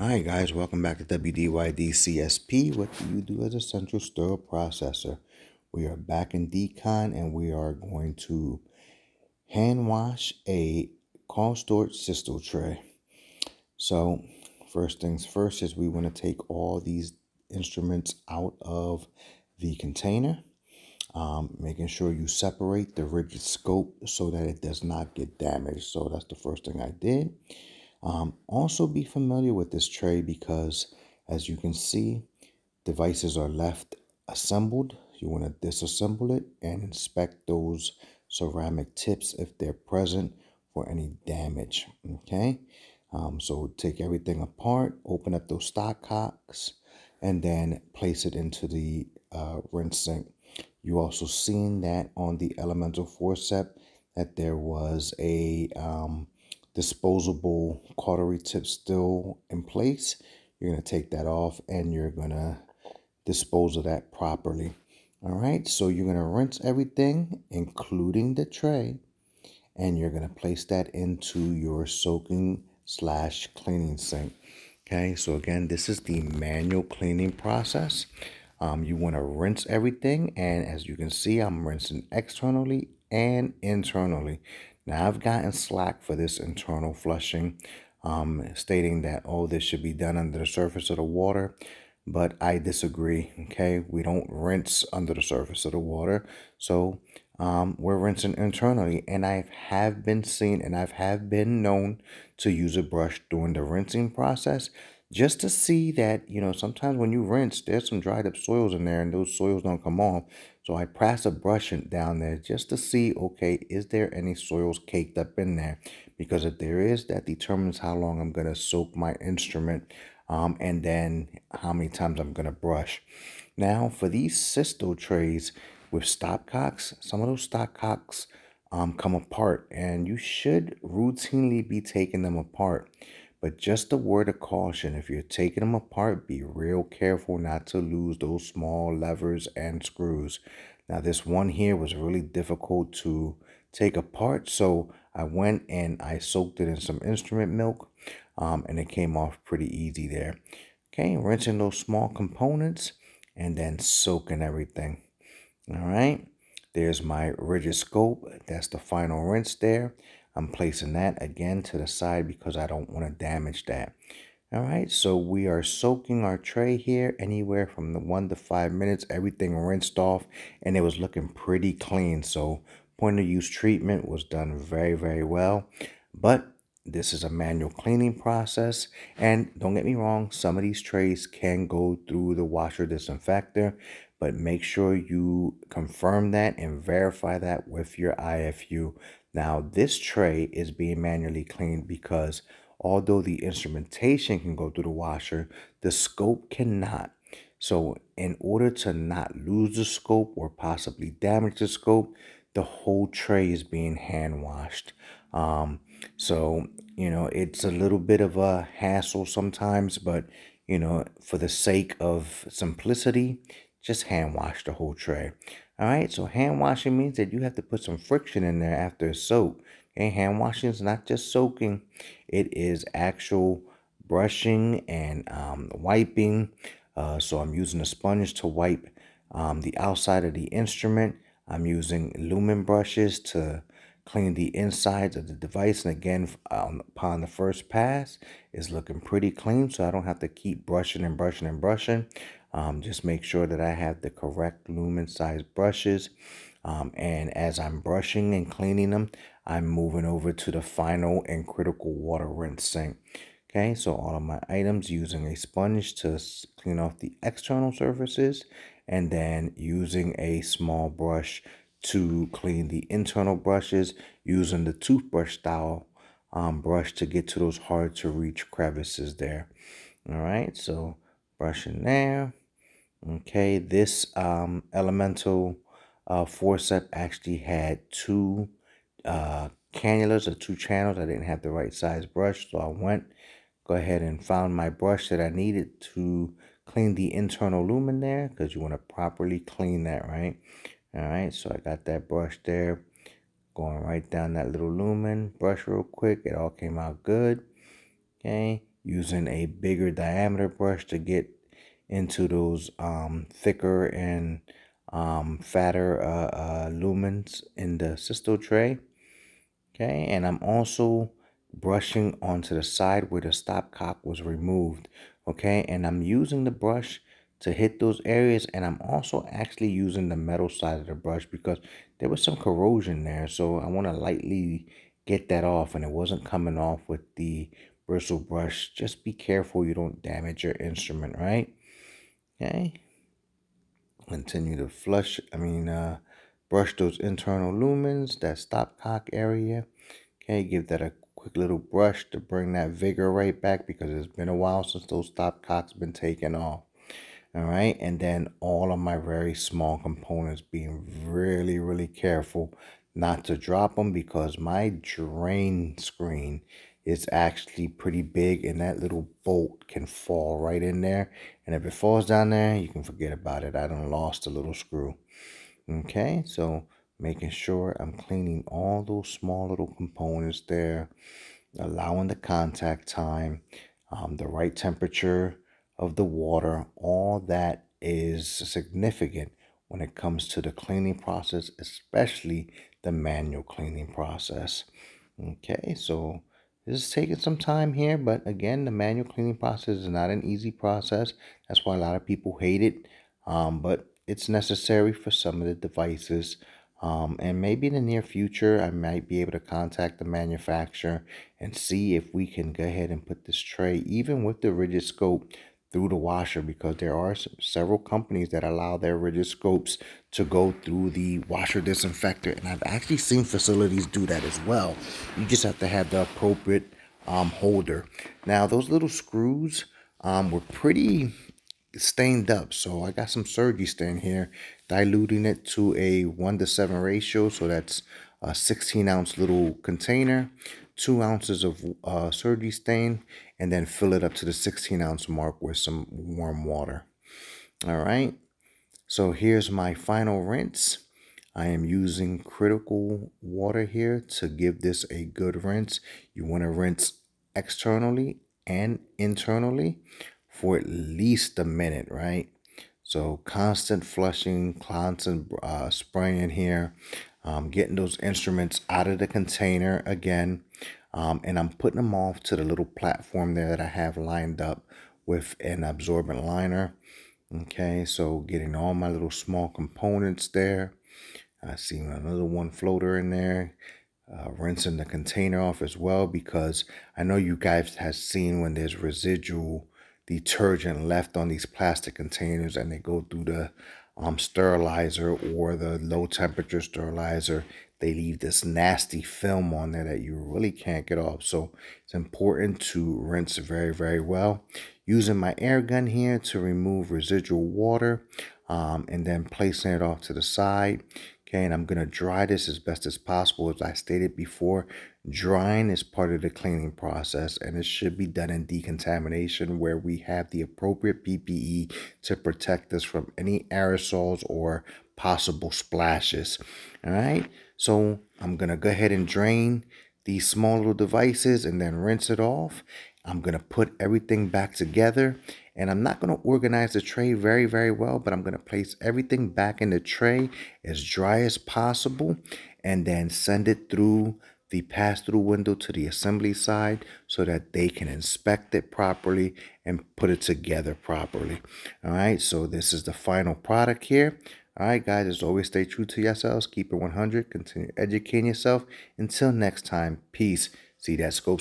Alright guys, welcome back to WDYD CSP. What do you do as a central sterile processor? We are back in Decon and we are going to hand wash a cold storage cysto tray. So first things first is we want to take all these instruments out of the container. Um, making sure you separate the rigid scope so that it does not get damaged. So that's the first thing I did. Um, also be familiar with this tray because as you can see, devices are left assembled. You want to disassemble it and inspect those ceramic tips if they're present for any damage. Okay, um, so take everything apart, open up those stopcocks, and then place it into the uh, rinse sink. You also seen that on the elemental forceps that there was a um, disposable cautery tip still in place. You're going to take that off and you're going to dispose of that properly. All right, so you're going to rinse everything, including the tray, and you're going to place that into your soaking slash cleaning sink. Okay, so again, this is the manual cleaning process. Um, you want to rinse everything, and as you can see, I'm rinsing externally and internally. Now, I've gotten slack for this internal flushing, um, stating that, oh, this should be done under the surface of the water, but I disagree, okay? We don't rinse under the surface of the water, so um, we're rinsing internally, and I have been seen and I've have been known to use a brush during the rinsing process just to see that, you know, sometimes when you rinse, there's some dried up soils in there and those soils don't come off. So I press a brush down there just to see, okay, is there any soils caked up in there? Because if there is, that determines how long I'm going to soak my instrument um, and then how many times I'm going to brush. Now, for these cysto trays with stopcocks, some of those stopcocks um, come apart and you should routinely be taking them apart. But just a word of caution, if you're taking them apart, be real careful not to lose those small levers and screws. Now this one here was really difficult to take apart. So I went and I soaked it in some instrument milk um, and it came off pretty easy there. Okay, rinsing those small components and then soaking everything. All right, there's my rigid scope. That's the final rinse there. I'm placing that again to the side because I don't want to damage that. All right, so we are soaking our tray here anywhere from the one to five minutes, everything rinsed off and it was looking pretty clean. So point of use treatment was done very, very well. But this is a manual cleaning process. And don't get me wrong, some of these trays can go through the washer disinfector, but make sure you confirm that and verify that with your IFU. Now, this tray is being manually cleaned because although the instrumentation can go through the washer, the scope cannot. So in order to not lose the scope or possibly damage the scope, the whole tray is being hand washed. Um, so, you know, it's a little bit of a hassle sometimes, but, you know, for the sake of simplicity, just hand wash the whole tray. All right, so hand washing means that you have to put some friction in there after soap. Okay, hand washing is not just soaking, it is actual brushing and um, wiping. Uh, so I'm using a sponge to wipe um, the outside of the instrument. I'm using lumen brushes to clean the insides of the device. And again, um, upon the first pass, it's looking pretty clean. So I don't have to keep brushing and brushing and brushing. Um, just make sure that I have the correct lumen size brushes. Um, and as I'm brushing and cleaning them, I'm moving over to the final and critical water rinse sink. Okay, so all of my items using a sponge to clean off the external surfaces and then using a small brush to clean the internal brushes using the toothbrush style um, brush to get to those hard to reach crevices there. All right, so brushing there. Okay, this um, elemental uh, forceps actually had two uh, cannulas or two channels. I didn't have the right size brush, so I went, go ahead and found my brush that I needed to clean the internal lumen there because you want to properly clean that, right? All right, so I got that brush there going right down that little lumen. Brush real quick. It all came out good. Okay, using a bigger diameter brush to get into those um, thicker and um, fatter uh, uh, lumens in the cysto tray. Okay, and I'm also brushing onto the side where the stopcock was removed. Okay, and I'm using the brush to hit those areas and I'm also actually using the metal side of the brush because there was some corrosion there so I want to lightly get that off and it wasn't coming off with the bristle brush just be careful you don't damage your instrument right okay. Continue to flush I mean uh brush those internal lumens that stopcock area. Okay give that a quick little brush to bring that vigor right back because it's been a while since those stopcocks been taken off. All right and then all of my very small components being really really careful not to drop them because my drain screen is actually pretty big and that little bolt can fall right in there. And if it falls down there you can forget about it. I don't lost a little screw. Okay so making sure I'm cleaning all those small little components there allowing the contact time um, the right temperature of the water, all that is significant when it comes to the cleaning process, especially the manual cleaning process. Okay, so this is taking some time here, but again, the manual cleaning process is not an easy process. That's why a lot of people hate it, um, but it's necessary for some of the devices. Um, and maybe in the near future, I might be able to contact the manufacturer and see if we can go ahead and put this tray, even with the rigid scope, through the washer because there are several companies that allow their rigid scopes to go through the washer disinfector and i've actually seen facilities do that as well. You just have to have the appropriate um, holder. Now those little screws um, were pretty stained up so i got some Surgistain here diluting it to a 1 to 7 ratio so that's a 16 ounce little container two ounces of uh, Surgistain and then fill it up to the 16 ounce mark with some warm water. All right. So here's my final rinse. I am using critical water here to give this a good rinse. You want to rinse externally and internally for at least a minute, right? So constant flushing, constant uh, spraying here, um, getting those instruments out of the container again. Um, and I'm putting them off to the little platform there that I have lined up with an absorbent liner. Okay, so getting all my little small components there. I see another one floater in there. Uh, rinsing the container off as well because I know you guys have seen when there's residual detergent left on these plastic containers and they go through the um, sterilizer or the low temperature sterilizer they leave this nasty film on there that you really can't get off. So it's important to rinse very, very well. Using my air gun here to remove residual water um, and then placing it off to the side. Okay, and I'm going to dry this as best as possible. As I stated before, drying is part of the cleaning process and it should be done in decontamination where we have the appropriate PPE to protect us from any aerosols or possible splashes. All right. So I'm going to go ahead and drain these small little devices and then rinse it off. I'm going to put everything back together and I'm not going to organize the tray very, very well, but I'm going to place everything back in the tray as dry as possible and then send it through the pass-through window to the assembly side so that they can inspect it properly and put it together properly. All right, so this is the final product here. All right, guys, as always, stay true to yourselves. Keep it 100. Continue educating yourself. Until next time, peace. See that scope